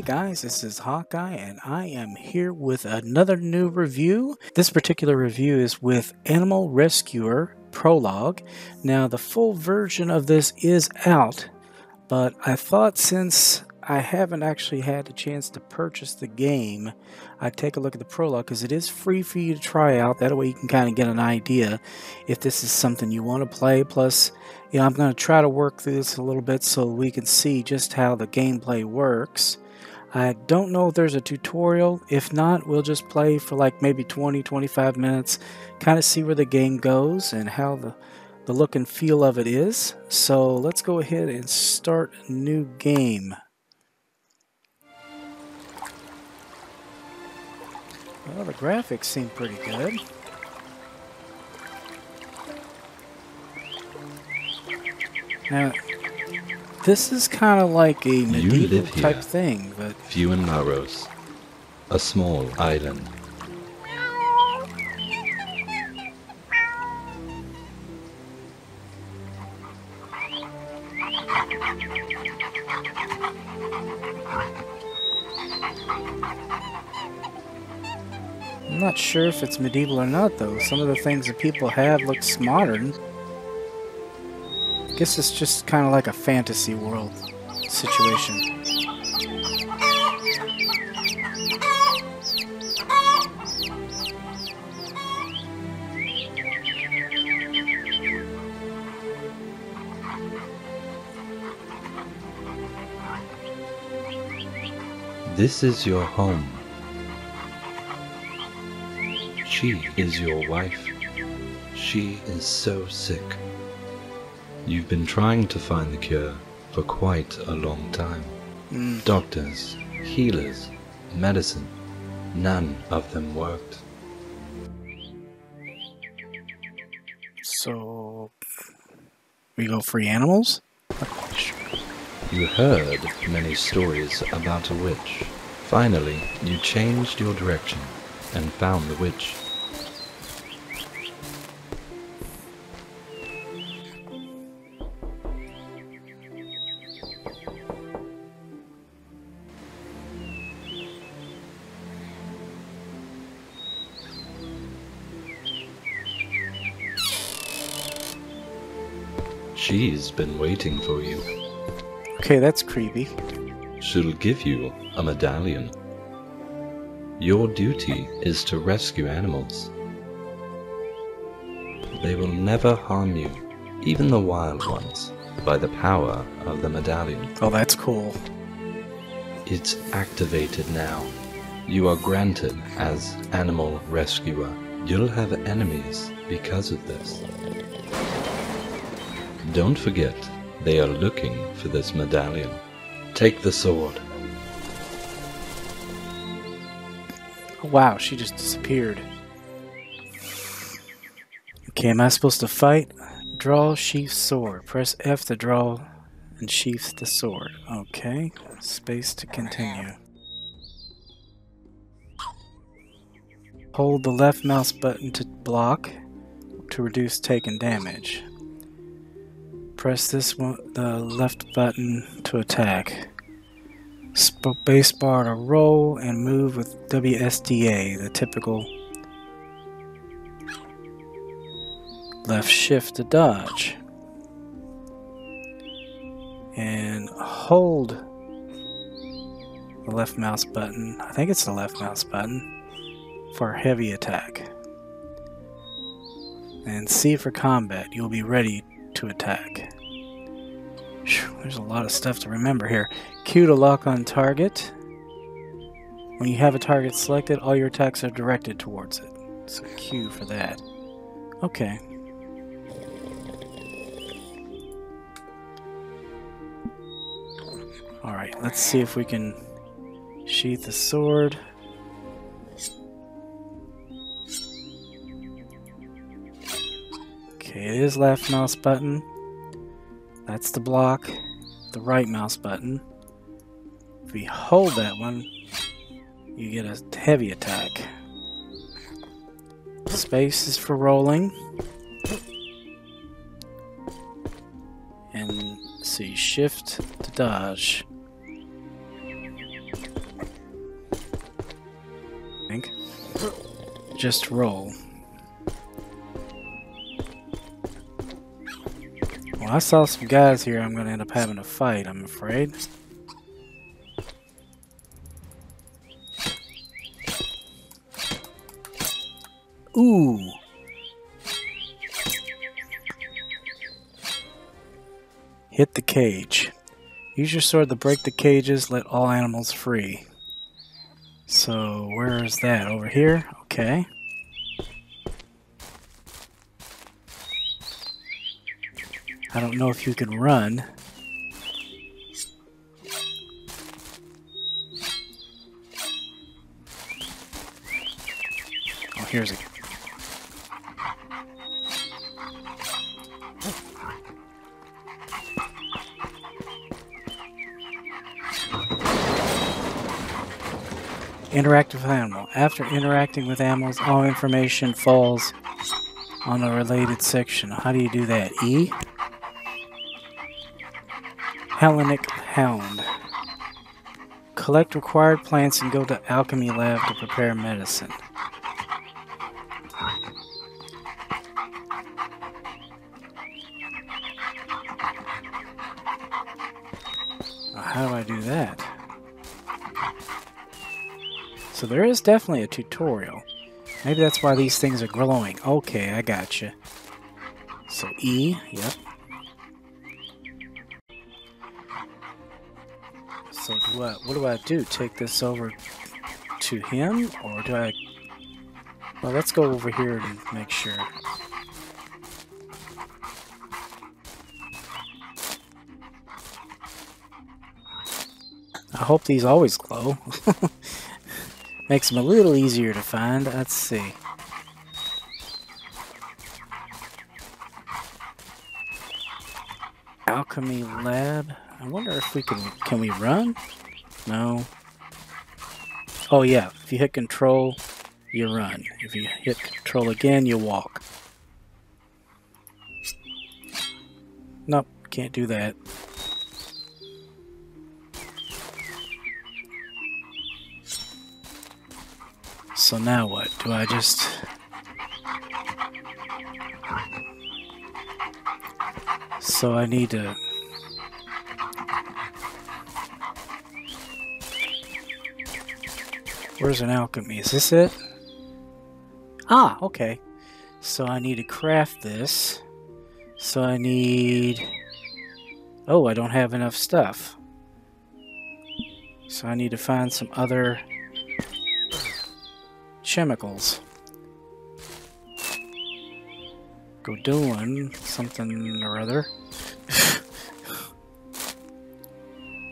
Hey, guys, this is Hawkeye, and I am here with another new review. This particular review is with Animal Rescuer Prologue. Now, the full version of this is out, but I thought since I haven't actually had a chance to purchase the game, I'd take a look at the prologue because it is free for you to try out. That way you can kind of get an idea if this is something you want to play. Plus, you know, I'm going to try to work through this a little bit so we can see just how the gameplay works. I don't know if there's a tutorial. If not, we'll just play for like maybe 20, 25 minutes, kind of see where the game goes and how the, the look and feel of it is. So let's go ahead and start a new game. Well, the graphics seem pretty good. Now, this is kind of like a medieval type here. thing, but... Few and Laros, a small island. I'm not sure if it's medieval or not, though. Some of the things that people have looks modern guess it's just kind of like a fantasy world situation. This is your home. She is your wife. She is so sick. You've been trying to find the cure for quite a long time. Mm. Doctors, healers, medicine, none of them worked. So, we go free animals? You heard many stories about a witch. Finally, you changed your direction and found the witch. She's been waiting for you. Okay, that's creepy. She'll give you a medallion. Your duty is to rescue animals. They will never harm you, even the wild ones, by the power of the medallion. Oh, that's cool. It's activated now. You are granted as animal rescuer. You'll have enemies because of this. Don't forget, they are looking for this medallion. Take the sword. Wow, she just disappeared. Okay, am I supposed to fight? Draw sheath sword. Press F to draw and sheath the sword. Okay, space to continue. Hold the left mouse button to block to reduce taken damage. Press this one, the left button to attack. Spacebar to roll and move with WSDA, the typical left shift to dodge. And hold the left mouse button, I think it's the left mouse button, for heavy attack. And C for combat, you'll be ready to attack. There's a lot of stuff to remember here. Q to lock on target. When you have a target selected, all your attacks are directed towards it. So Q for that. Okay. Alright, let's see if we can sheath the sword. Is left mouse button. That's the block. The right mouse button. If we hold that one, you get a heavy attack. Space is for rolling. And see, shift to dodge. I think. Just roll. I saw some guys here I'm going to end up having a fight, I'm afraid. Ooh. Hit the cage. Use your sword to break the cages, let all animals free. So, where is that? Over here? Okay. I don't know if you can run. Oh, here's a Interact with animal. After interacting with animals, all information falls on a related section. How do you do that? E? Hellenic Hound. Collect required plants and go to alchemy lab to prepare medicine. How do I do that? So there is definitely a tutorial. Maybe that's why these things are glowing. Okay, I got you. So E, yep. I, what do I do? Take this over to him, or do I... Well, let's go over here and make sure. I hope these always glow. Makes them a little easier to find. Let's see. Alchemy lab. I wonder if we can... Can we run? No. Oh yeah, if you hit control, you run. If you hit control again, you walk. Nope, can't do that. So now what? Do I just... So I need to... Where's an alchemy? Is this it? Ah, okay. So I need to craft this. So I need... Oh, I don't have enough stuff. So I need to find some other chemicals. Go doing something or other.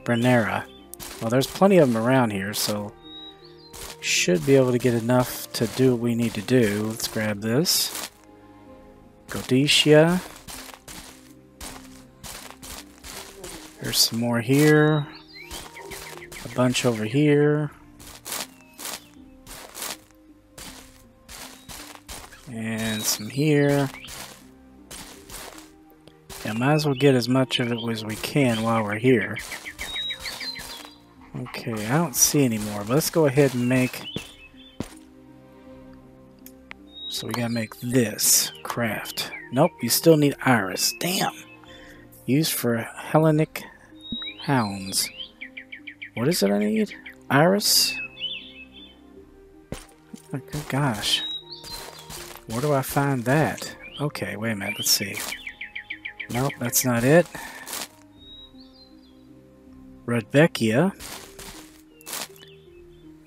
Brenera. Well, there's plenty of them around here, so should be able to get enough to do what we need to do. Let's grab this. Godetia. There's some more here. A bunch over here. And some here. Yeah, might as well get as much of it as we can while we're here. Okay, I don't see any more, but let's go ahead and make... So we gotta make this. Craft. Nope, you still need iris. Damn! Used for Hellenic Hounds. What is it I need? Iris? Oh, good gosh. Where do I find that? Okay, wait a minute, let's see. Nope, that's not it. Rudbeckia.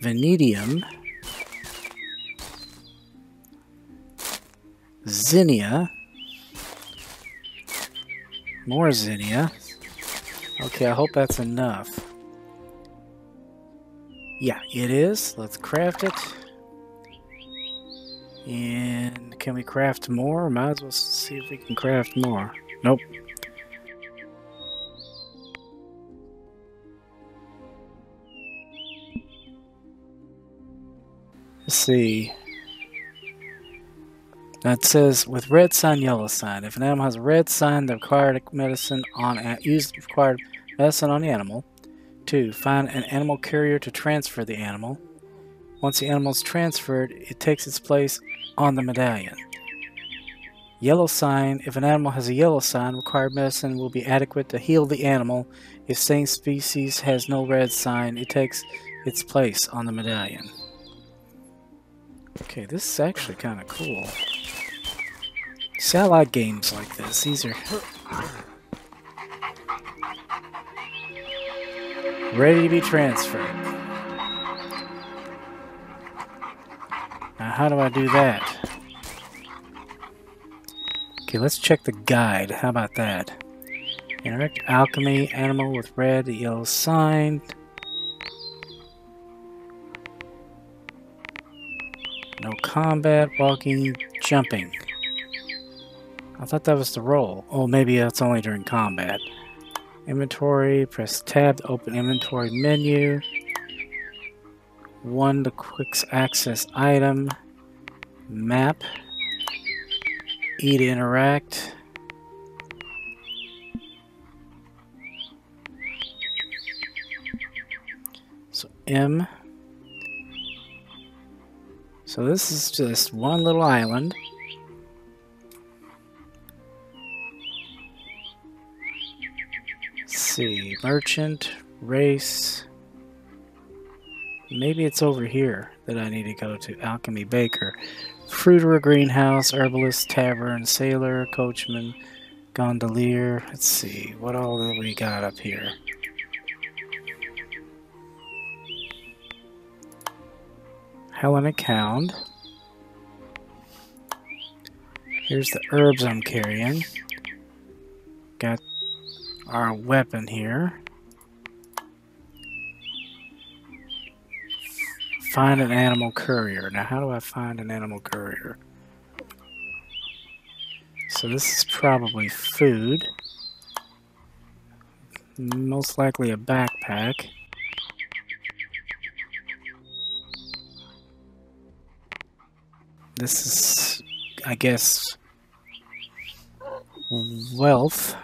Vanadium. Zinnia. More Zinnia. Okay, I hope that's enough. Yeah, it is. Let's craft it. And can we craft more? Might as well see if we can craft more. Nope. Let's see. That says with red sign, yellow sign. If an animal has a red sign, the required medicine on use required medicine on the animal. Two, find an animal carrier to transfer the animal. Once the animal is transferred, it takes its place on the medallion. Yellow sign. If an animal has a yellow sign, required medicine will be adequate to heal the animal. If same species has no red sign, it takes its place on the medallion. Okay, this is actually kind of cool. See, I like games like this. These are ready to be transferred. Now, how do I do that? Okay, let's check the guide. How about that? Interact alchemy, animal with red, yellow sign. No combat, walking, jumping. I thought that was the roll. Oh, maybe that's only during combat. Inventory, press tab to open inventory menu. One to quick access item. Map. E to interact. So M. So this is just one little island. Let's see, merchant, race. Maybe it's over here that I need to go to. Alchemy Baker. Fruiterer, Greenhouse, Herbalist, Tavern, Sailor, Coachman, Gondolier. Let's see, what all do we got up here? Hellenic Hound. Here's the herbs I'm carrying. Got our weapon here. Find an animal courier. Now, how do I find an animal courier? So this is probably food. Most likely a backpack. This is, I guess, wealth.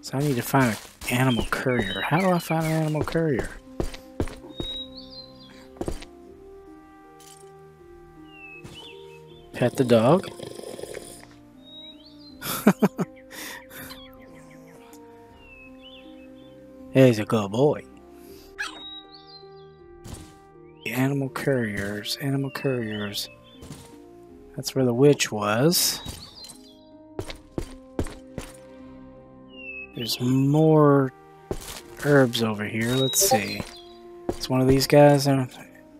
So I need to find an animal courier. How do I find an animal courier? Pet the dog. He's a good boy. Animal couriers, animal couriers. That's where the witch was. There's more herbs over here. Let's see. It's one of these guys.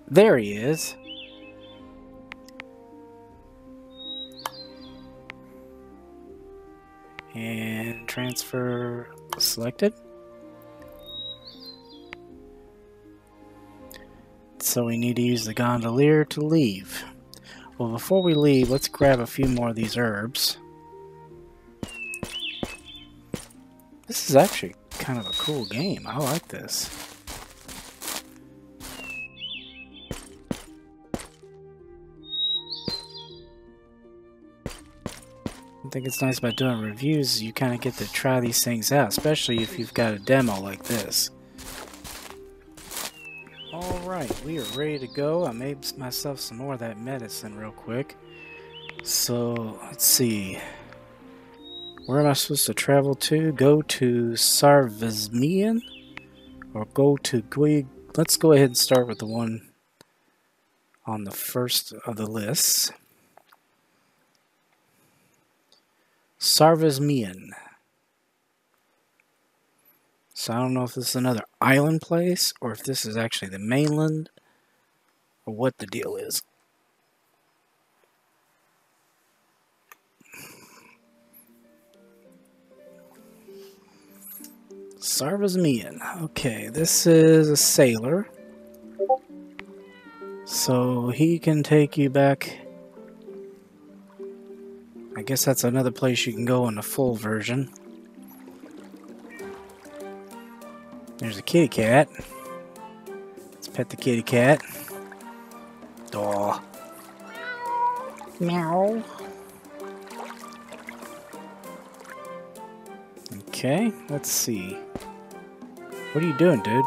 There he is. And transfer selected. So we need to use the gondolier to leave. Well, before we leave, let's grab a few more of these herbs. This is actually kind of a cool game. I like this. I think it's nice about doing reviews, you kind of get to try these things out, especially if you've got a demo like this. Alright, we are ready to go. I made myself some more of that medicine real quick. So, let's see. Where am I supposed to travel to? Go to Sarvasmian? Or go to Guig? Let's go ahead and start with the one on the first of the lists. Sarvasmian. So I don't know if this is another island place or if this is actually the mainland or what the deal is. Sarvasmian. Okay, this is a sailor. So he can take you back. I guess that's another place you can go in the full version. There's a kitty cat. Let's pet the kitty cat. Aw. Meow. Okay, let's see. What are you doing, dude?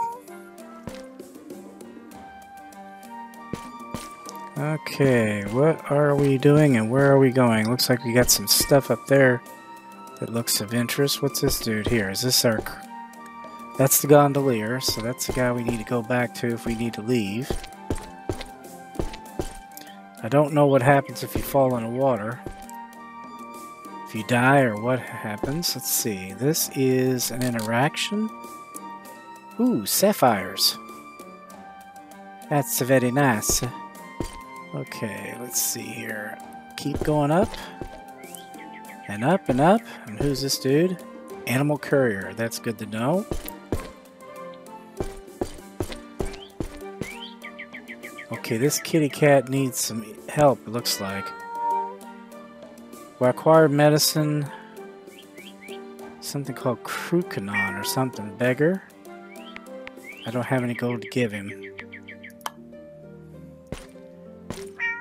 Okay, what are we doing and where are we going? Looks like we got some stuff up there that looks of interest. What's this dude here? Is this our... That's the gondolier, so that's the guy we need to go back to if we need to leave. I don't know what happens if you fall in the water. If you die or what happens. Let's see. This is an interaction. Ooh, sapphires. That's very nice. Okay, let's see here. Keep going up. And up and up. And who's this dude? Animal courier. That's good to know. Okay, this kitty cat needs some help, it looks like. We acquired medicine. Something called Crucanon or something. Beggar. I don't have any gold to give him.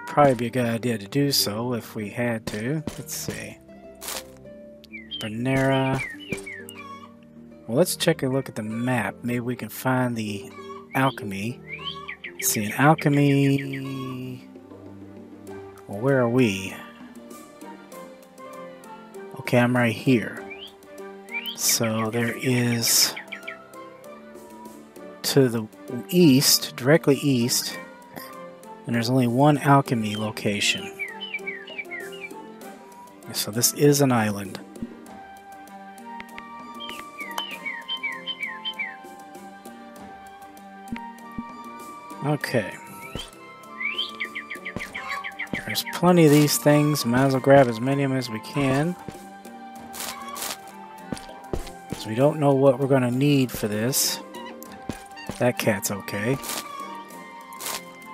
Probably be a good idea to do so if we had to. Let's see. Bernera. Well, let's check a look at the map. Maybe we can find the alchemy. See, an alchemy... Well, where are we? Okay, I'm right here. So there is... To the east, directly east, and there's only one alchemy location. So this is an island. Okay. There's plenty of these things. Might as well grab as many of them as we can. Because we don't know what we're going to need for this. That cat's okay.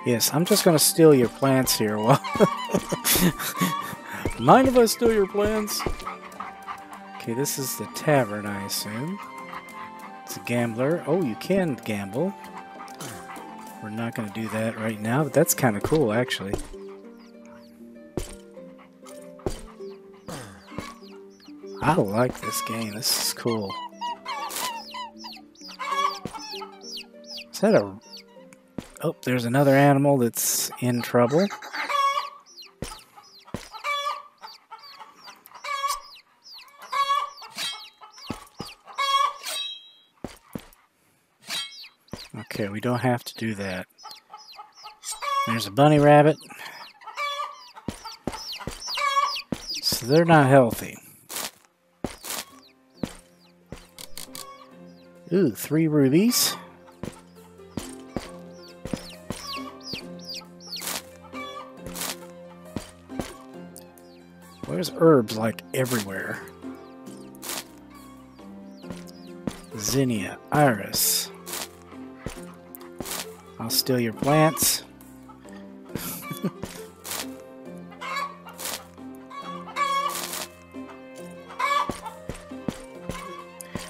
Yes, I'm just going to steal your plants here. Well, Mind if I steal your plants? Okay, this is the tavern, I assume. It's a gambler. Oh, you can gamble. We're not going to do that right now, but that's kind of cool, actually. I like this game. This is cool. Is that a... Oh, there's another animal that's in trouble. Okay, we don't have to do that. There's a bunny rabbit. So they're not healthy. Ooh, three rubies. There's herbs like everywhere. Zinnia, iris. I'll steal your plants.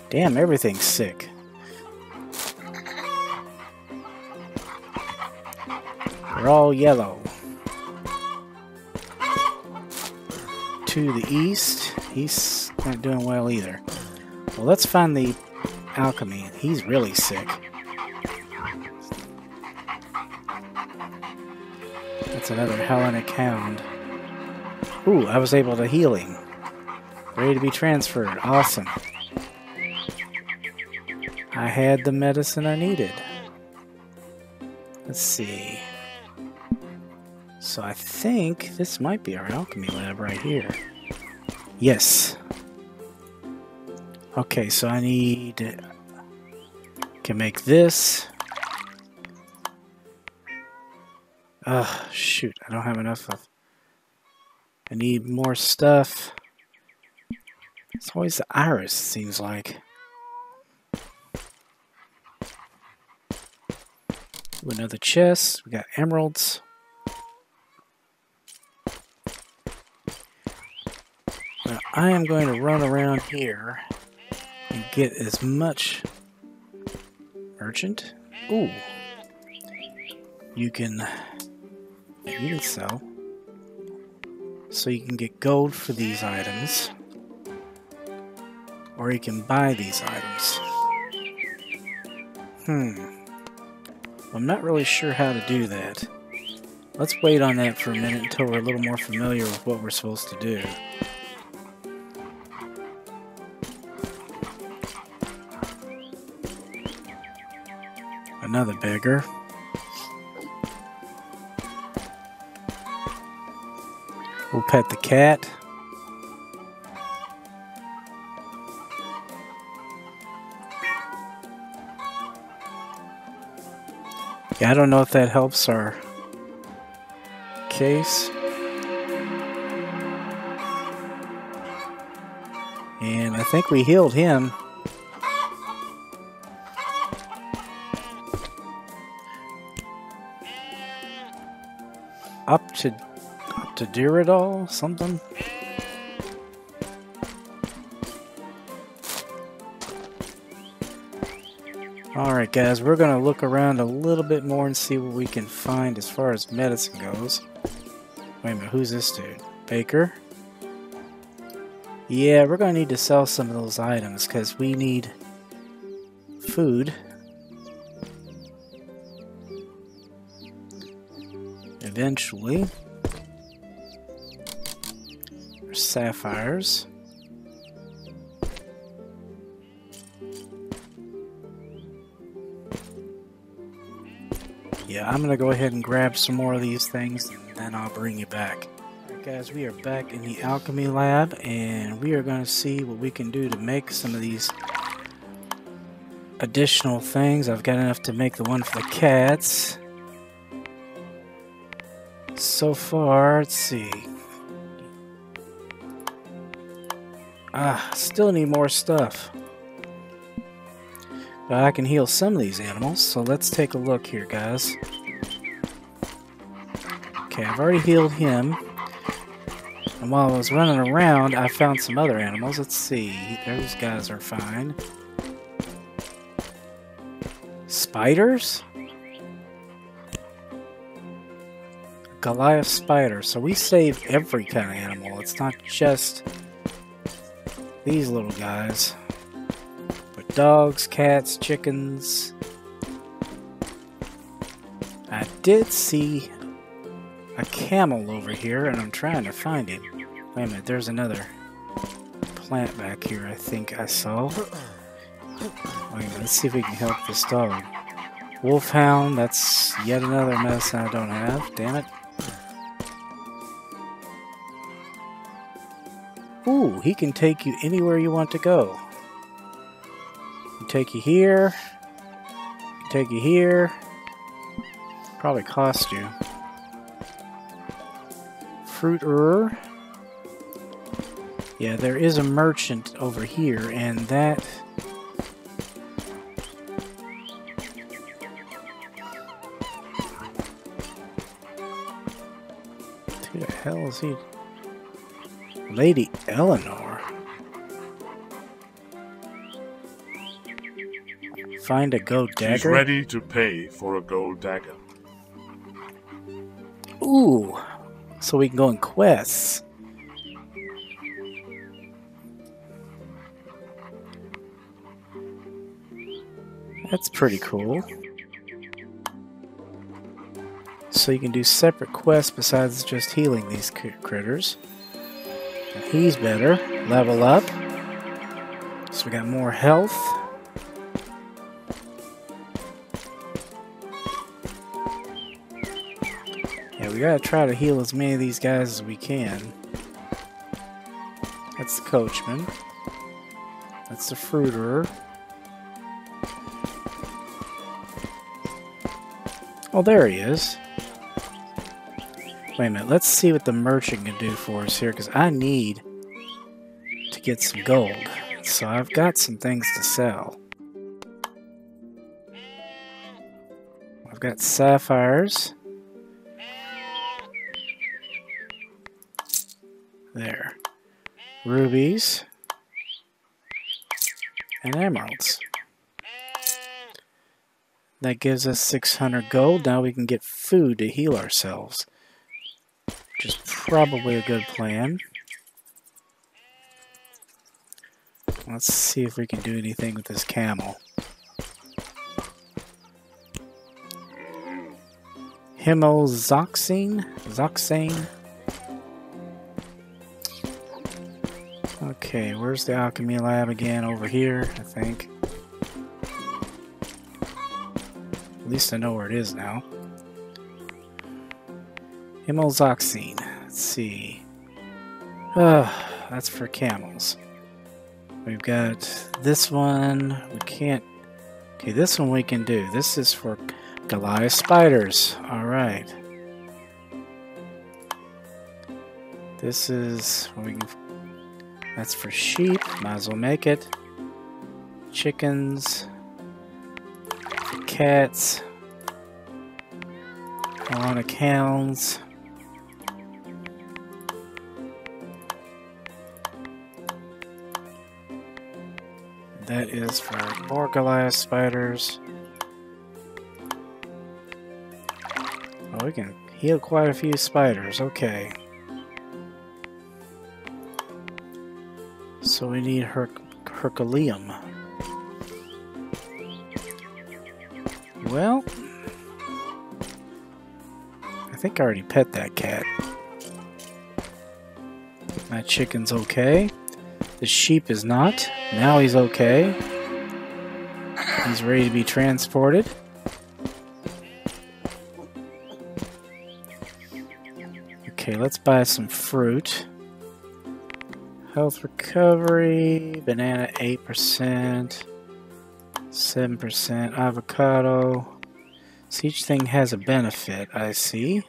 Damn, everything's sick. They're all yellow. To the east, he's not doing well either. Well, let's find the alchemy. He's really sick. That's another Hellenic Hound. Ooh, I was able to heal him. Ready to be transferred. Awesome. I had the medicine I needed. Let's see. So I think this might be our alchemy lab right here. Yes. Okay, so I need... Can make this. Ugh, shoot, I don't have enough of... I need more stuff. It's always the iris, seems like. another chest. We got emeralds. Now I am going to run around here and get as much merchant. Ooh. You can you can sell. So you can get gold for these items. Or you can buy these items. Hmm. I'm not really sure how to do that. Let's wait on that for a minute until we're a little more familiar with what we're supposed to do. Another beggar. We'll pet the cat. Yeah, I don't know if that helps our case. And I think we healed him. Up to to all, something. Alright guys, we're going to look around a little bit more and see what we can find as far as medicine goes. Wait a minute, who's this dude? Baker? Yeah, we're going to need to sell some of those items because we need food. Eventually. Sapphires. Yeah, I'm gonna go ahead and grab some more of these things and then I'll bring you back. Alright guys, we are back in the alchemy lab and we are gonna see what we can do to make some of these additional things. I've got enough to make the one for the cats. So far, let's see. Ah, still need more stuff. But I can heal some of these animals, so let's take a look here, guys. Okay, I've already healed him. And while I was running around, I found some other animals. Let's see. Those guys are fine. Spiders? Goliath spider. So we save every kind of animal. It's not just these little guys But dogs, cats, chickens. I did see a camel over here, and I'm trying to find it. Wait a minute, there's another plant back here I think I saw. Wait let's see if we can help this dog. Wolfhound, that's yet another medicine I don't have, damn it. Ooh, he can take you anywhere you want to go take you here. Take you here. Probably cost you. Fruiter. Yeah, there is a merchant over here, and that... Who the hell is he? Lady Eleanor. Find a gold dagger? She's ready to pay for a gold dagger. Ooh, so we can go on quests. That's pretty cool. So you can do separate quests besides just healing these critters. He's better. Level up. So we got more health. Yeah, we gotta try to heal as many of these guys as we can. That's the coachman. That's the fruiterer. Oh, there he is. Wait a minute, let's see what the merchant can do for us here, because I need to get some gold. So I've got some things to sell. I've got sapphires. There. Rubies. And emeralds. That gives us 600 gold. Now we can get food to heal ourselves which is probably a good plan. Let's see if we can do anything with this camel. Himozoxine? Zoxane? Okay, where's the alchemy lab again? Over here, I think. At least I know where it is now. Hemozoxine. Let's see. Uh, that's for camels. We've got this one. We can't. Okay, this one we can do. This is for Goliath spiders. Alright. This is. We can, that's for sheep. Might as well make it. Chickens. Cats. A lot That is for more Goliath spiders. Oh, we can heal quite a few spiders. Okay. So we need Her Herculeum. Well, I think I already pet that cat. My chicken's okay. The sheep is not. Now he's okay. He's ready to be transported. Okay, let's buy some fruit. Health recovery, banana 8%, 7%, avocado. So each thing has a benefit, I see.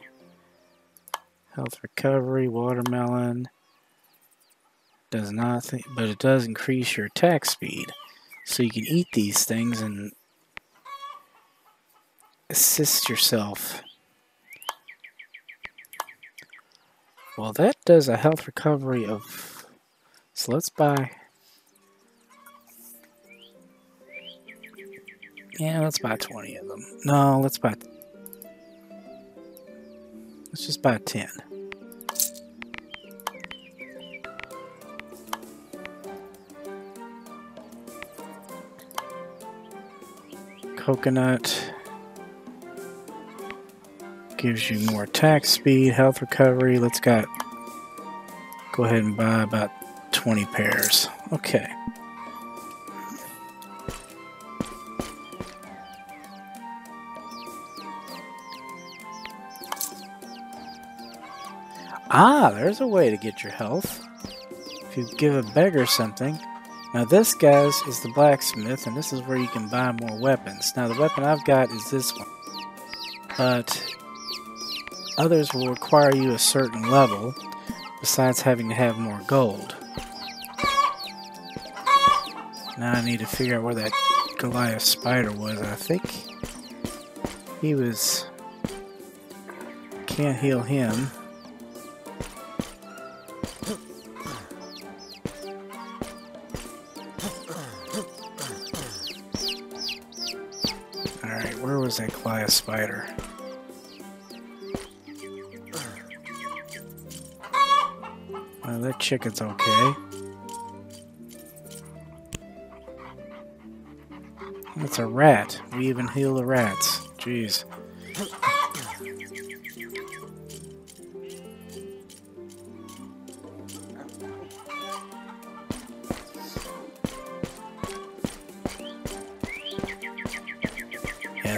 Health recovery, watermelon. Does not, but it does increase your attack speed. So you can eat these things and assist yourself Well, that does a health recovery of... So let's buy... Yeah, let's buy 20 of them. No, let's buy... Let's just buy 10. Coconut gives you more attack speed, health recovery. Let's got go ahead and buy about 20 pairs. Okay. Ah, there's a way to get your health. If you give a beggar something. Now this, guys, is the blacksmith, and this is where you can buy more weapons. Now the weapon I've got is this one. But Others will require you a certain level, besides having to have more gold. Now I need to figure out where that Goliath spider was. I think he was... Can't heal him. Where a spider? Uh, that chicken's okay. That's a rat. We even heal the rats. Jeez.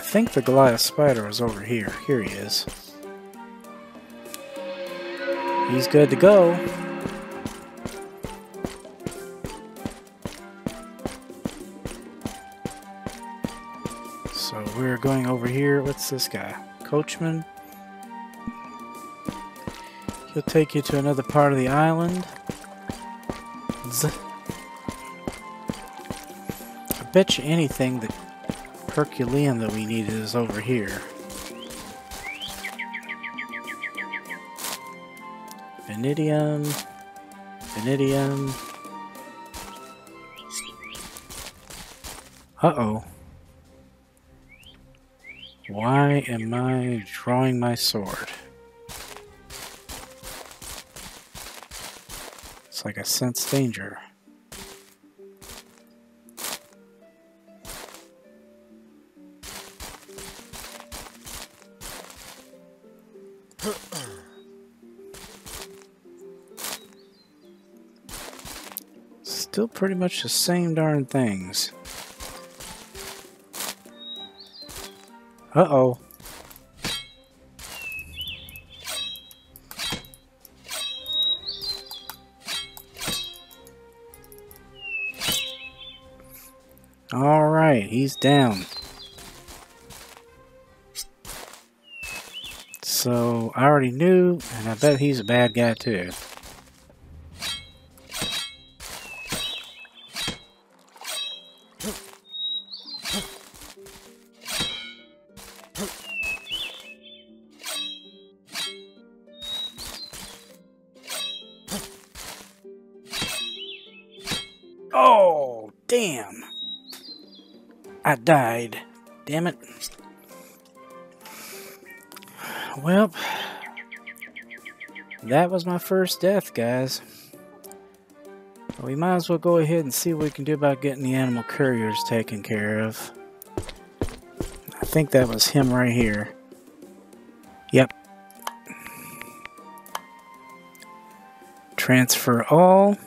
Think the Goliath spider is over here. Here he is. He's good to go. So we're going over here. What's this guy? Coachman. He'll take you to another part of the island. Z I bet you anything that Herculean that we need is over here. Vanidium. Vanidium. Uh-oh. Why am I drawing my sword? It's like I sense danger. Still pretty much the same darn things. Uh-oh. Alright, he's down. So, I already knew, and I bet he's a bad guy too. Damn it. Well, that was my first death, guys. We might as well go ahead and see what we can do about getting the animal couriers taken care of. I think that was him right here. Yep. Transfer all.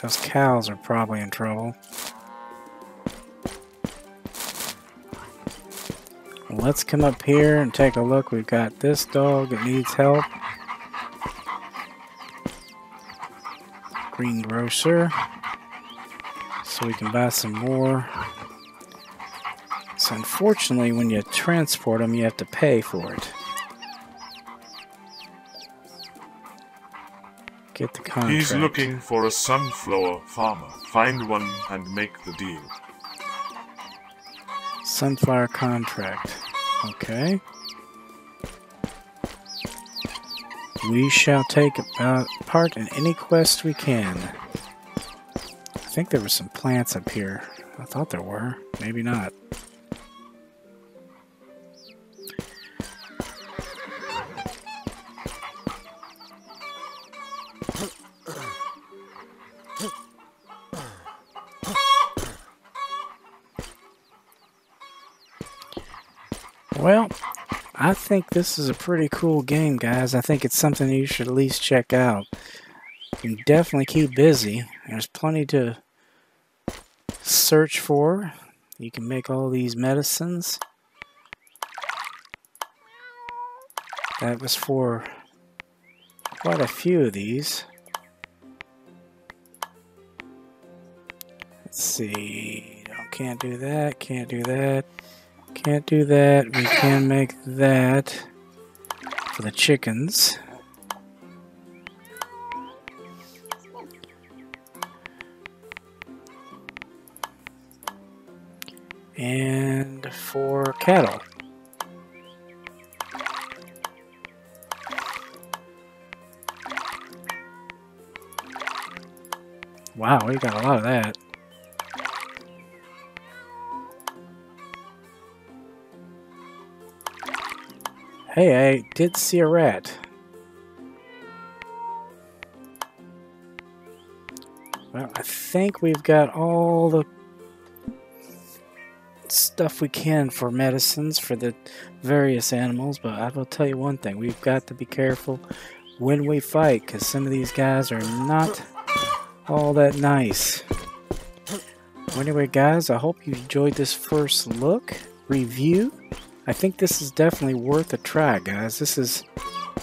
Those cows are probably in trouble. Let's come up here and take a look. We've got this dog that needs help. Greengrocer. So we can buy some more. So unfortunately, when you transport them, you have to pay for it. Get the contract. He's looking for a sunflower farmer. Find one and make the deal. Sunflower contract. Okay. We shall take uh, part in any quest we can. I think there were some plants up here. I thought there were. Maybe not. Think this is a pretty cool game, guys. I think it's something you should at least check out. You can definitely keep busy. There's plenty to search for. You can make all these medicines. That was for quite a few of these. Let's see. No, can't do that. Can't do that. Can't do that. We can make that for the chickens. And for cattle. Wow, we got a lot of that. Hey, I did see a rat. Well, I think we've got all the stuff we can for medicines for the various animals, but I will tell you one thing. We've got to be careful when we fight, because some of these guys are not all that nice. Well, anyway, guys, I hope you enjoyed this first look, review. I think this is definitely worth a try, guys. This is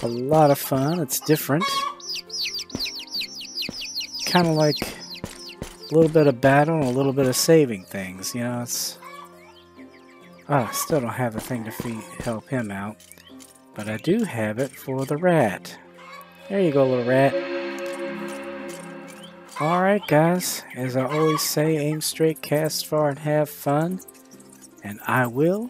a lot of fun. It's different. Kind of like a little bit of battle and a little bit of saving things. You know, it's... Ah, I still don't have a thing to feed, help him out. But I do have it for the rat. There you go, little rat. Alright, guys. As I always say, aim straight, cast far, and have fun. And I will